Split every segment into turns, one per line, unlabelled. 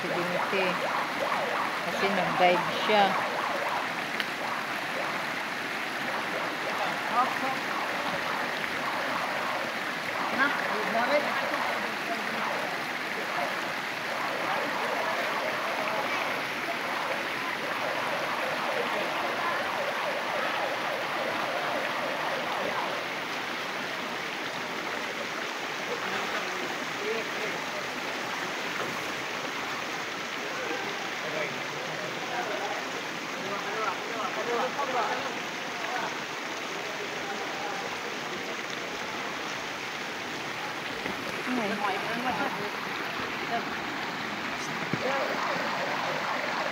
aksidente. Kasi nag-dive siya.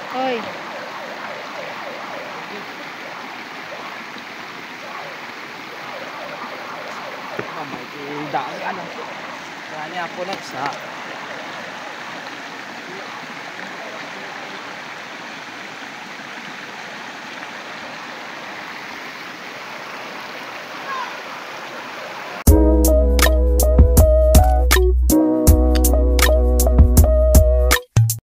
Hoy.
Mamay, daan ano. Kanya po nagsa.